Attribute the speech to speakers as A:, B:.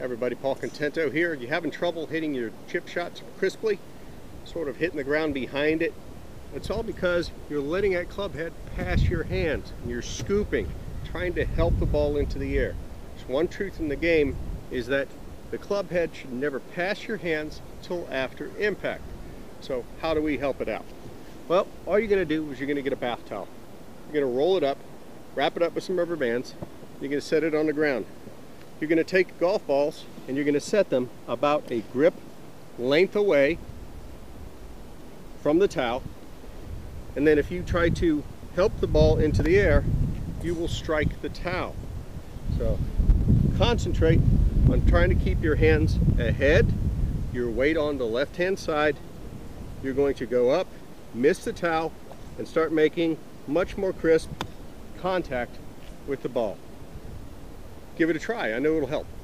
A: Everybody, Paul Contento here. You having trouble hitting your chip shots crisply? Sort of hitting the ground behind it? It's all because you're letting that club head pass your hands and you're scooping, trying to help the ball into the air. There's one truth in the game is that the club head should never pass your hands till after impact. So how do we help it out? Well, all you're gonna do is you're gonna get a bath towel. You're gonna roll it up, wrap it up with some rubber bands, you're gonna set it on the ground. You're gonna take golf balls and you're gonna set them about a grip length away from the towel. And then if you try to help the ball into the air, you will strike the towel. So concentrate on trying to keep your hands ahead, your weight on the left-hand side. You're going to go up, miss the towel, and start making much more crisp contact with the ball. Give it a try. I know it'll help.